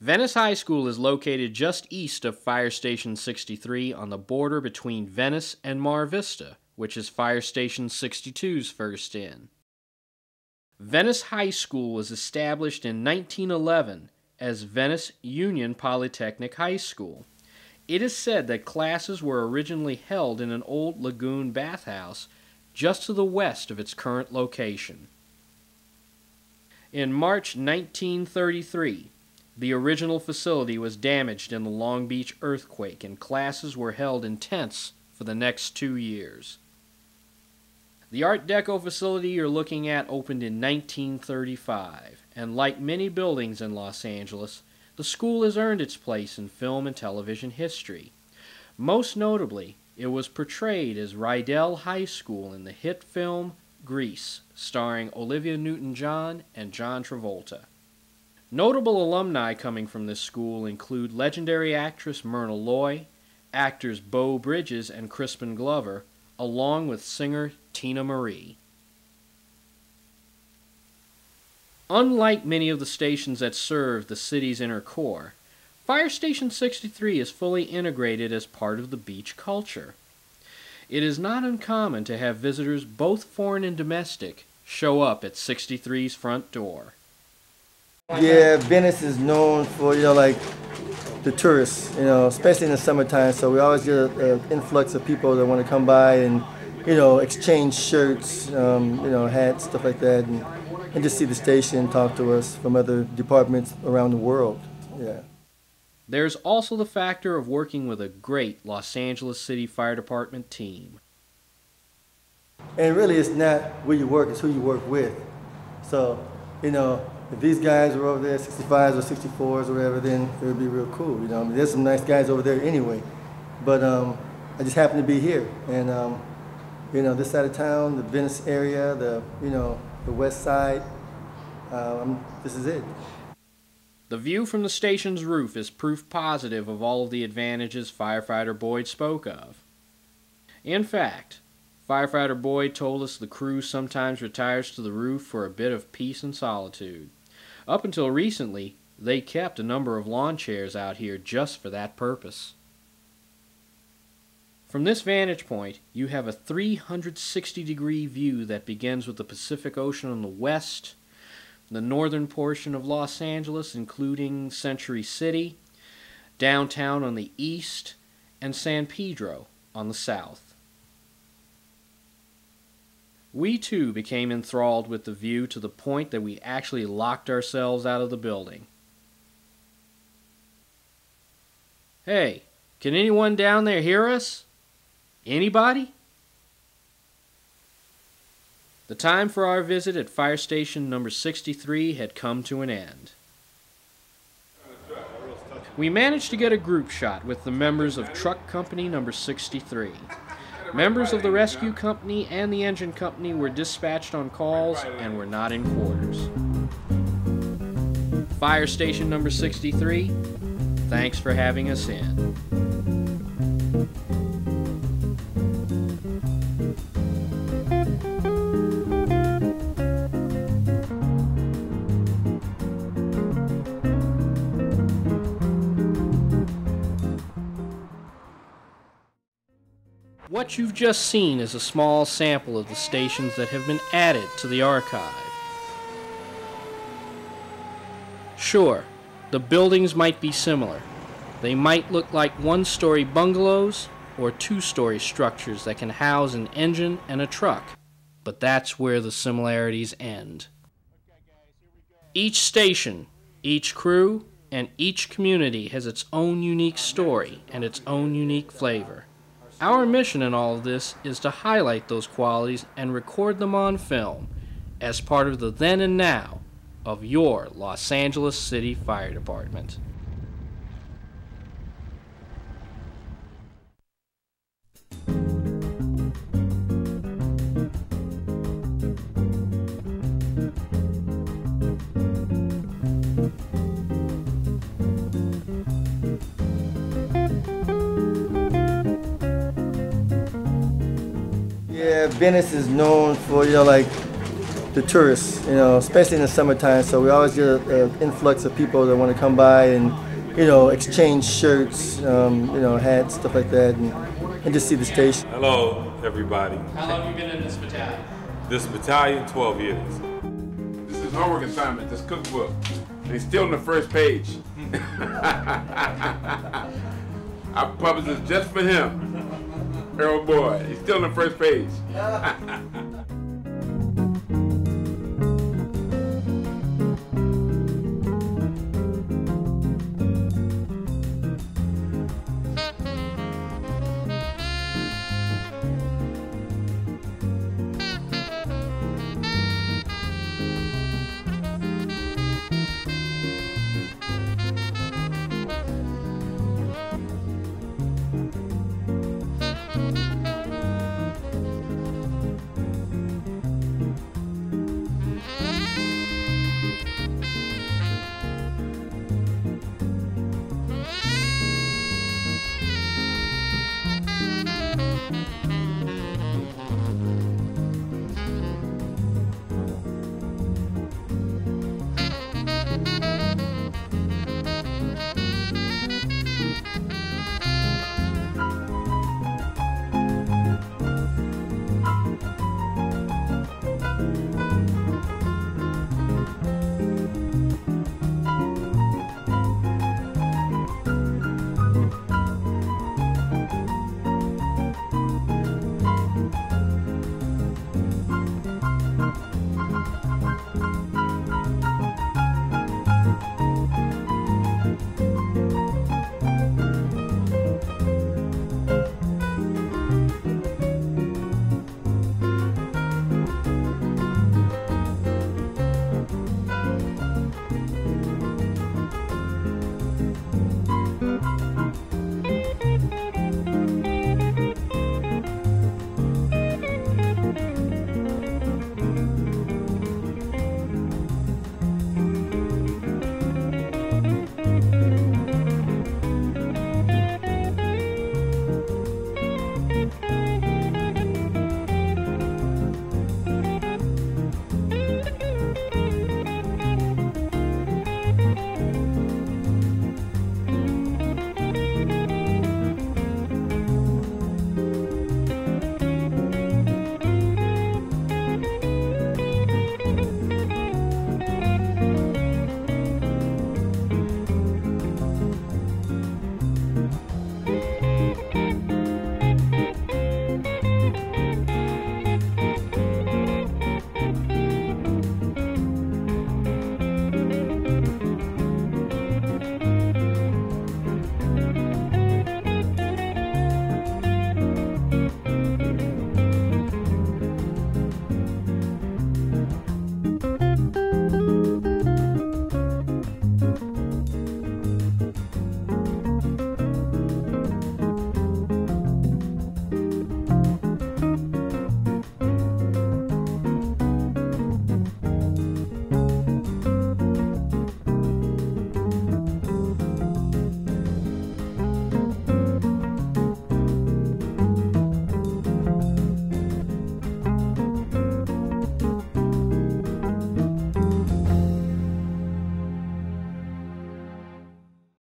Venice High School is located just east of Fire Station 63 on the border between Venice and Mar Vista, which is Fire Station 62's first in. Venice High School was established in 1911 as Venice Union Polytechnic High School. It is said that classes were originally held in an old lagoon bathhouse just to the west of its current location. In March 1933, the original facility was damaged in the Long Beach earthquake and classes were held in tents for the next two years. The Art Deco facility you're looking at opened in 1935, and like many buildings in Los Angeles, the school has earned its place in film and television history. Most notably, it was portrayed as Rydell High School in the hit film Grease, starring Olivia Newton John and John Travolta. Notable alumni coming from this school include legendary actress Myrna Loy, actors Beau Bridges and Crispin Glover, along with singer Teena Marie. Unlike many of the stations that serve the city's inner core, Fire Station 63 is fully integrated as part of the beach culture. It is not uncommon to have visitors, both foreign and domestic, show up at 63's front door. Yeah, Venice is known for, you know, like the tourists, you know, especially in the summertime. So we always get an influx of people that want to come by and, you know, exchange shirts, um, you know, hats, stuff like that, and, and just see the station, talk to us from other departments around the world. Yeah. There's also the factor of working with a great Los Angeles City Fire Department team. And really, it's not where you work, it's who you work with. So, you know, if these guys were over there, 65s or 64s or whatever, then it would be real cool. You know, I mean, there's some nice guys over there anyway. But um, I just happen to be here. And, um, you know, this side of town, the Venice area, the, you know, the west side, um, this is it. The view from the station's roof is proof positive of all of the advantages firefighter Boyd spoke of. In fact, firefighter Boyd told us the crew sometimes retires to the roof for a bit of peace and solitude. Up until recently, they kept a number of lawn chairs out here just for that purpose. From this vantage point, you have a 360 degree view that begins with the Pacific Ocean on the west the northern portion of Los Angeles, including Century City, downtown on the east, and San Pedro on the south. We too became enthralled with the view to the point that we actually locked ourselves out of the building. Hey, can anyone down there hear us? Anybody? The time for our visit at fire station number 63 had come to an end. We managed to get a group shot with the members of truck company number 63. Members of the rescue company and the engine company were dispatched on calls and were not in quarters. Fire station number 63, thanks for having us in. What you've just seen is a small sample of the stations that have been added to the archive. Sure, the buildings might be similar. They might look like one story bungalows or two story structures that can house an engine and a truck, but that's where the similarities end. Each station, each crew, and each community has its own unique story and its own unique flavor. Our mission in all of this is to highlight those qualities and record them on film as part of the then and now of your Los Angeles City Fire Department. Yeah, Venice is known for, you know, like the tourists, you know, especially in the summertime. So we always get an influx of people that want to come by and, you know, exchange shirts, um, you know, hats, stuff like that, and, and just see the station. Hello, everybody. How long have you been in this battalion? This battalion, 12 years. This is homework assignment, this cookbook. They still on the first page. I published this just for him. Earl Boyd. He's still on the first page.